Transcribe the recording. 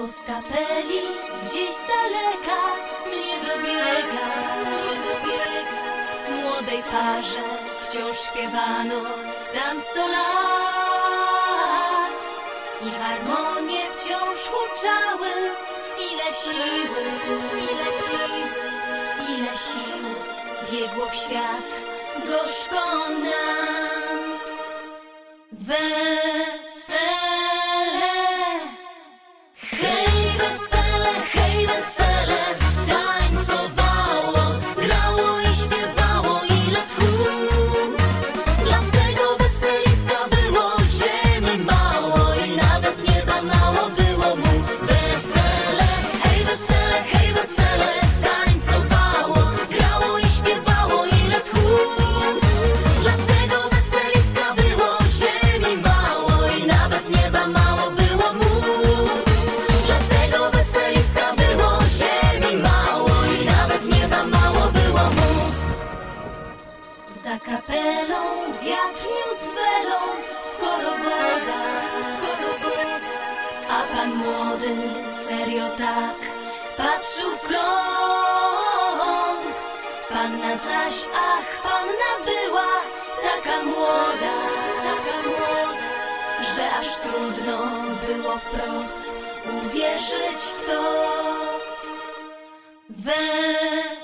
Głos kapeli gdzieś z daleka mnie dobiega, mnie dobiega. Młodej parze wciąż śpiewano, dam sto lat. I harmonie wciąż huczały, ile siły, ile siły, ile siły biegło w świat gorzko nam. Pan młody, serio tak Patrzył w krąg. Panna zaś, ach, panna była Taka młoda, taka młoda Że aż trudno było wprost Uwierzyć w to. Weź